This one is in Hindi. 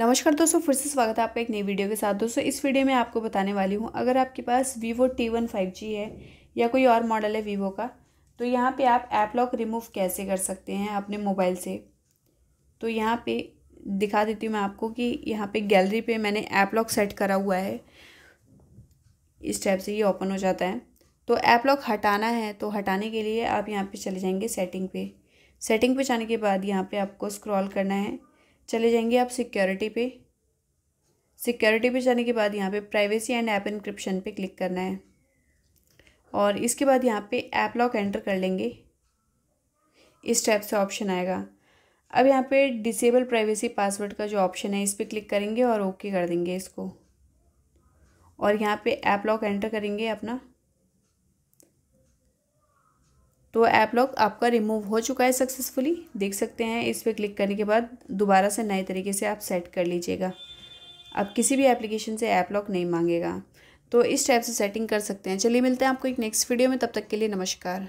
नमस्कार दोस्तों, फिर से स्वागत है आपका एक नई वीडियो के साथ। दोस्तों, इस वीडियो में आपको बताने वाली हूँ, अगर आपके पास Vivo T one five G है या कोई और मॉडल है वीवो का तो यहाँ पे आप ऐप लॉक रिमूव कैसे कर सकते हैं अपने मोबाइल से? तो यहाँ पे दिखा देती हूँ मैं आपको कि यहाँ पे गैलरी पे मैंने ऐप लॉक सेट करा हुआ है। इस टाइप से ये ओपन हो जाता है। तो ऐप लॉक हटाना है तो हटाने के लिए आप यहाँ पर चले जाएँगे सेटिंग पे। सेटिंग पे जाने के बाद यहाँ पर आपको स्क्रॉल करना है। चले जाएँगे आप सिक्योरिटी पे। सिक्योरिटी पे जाने के बाद यहाँ पे प्राइवेसी एंड ऐप इंक्रिप्शन पे क्लिक करना है। और इसके बाद यहाँ पे ऐप लॉक एंटर कर लेंगे। इस टाइप से ऑप्शन आएगा। अब यहाँ पे डिसेबल प्राइवेसी पासवर्ड का जो ऑप्शन है, इस पर क्लिक करेंगे और ओके कर देंगे इसको। और यहाँ पे ऐप लॉक एंटर करेंगे अपना। तो ऐप लॉक आपका रिमूव हो चुका है सक्सेसफुली देख सकते हैं, इस पर क्लिक करने के बाद दोबारा से नए तरीके से आप सेट कर लीजिएगा। अब किसी भी एप्लीकेशन से ऐप लॉक नहीं मांगेगा। तो इस टाइप से सेटिंग कर सकते हैं। चलिए मिलते हैं आपको एक नेक्स्ट वीडियो में। तब तक के लिए नमस्कार।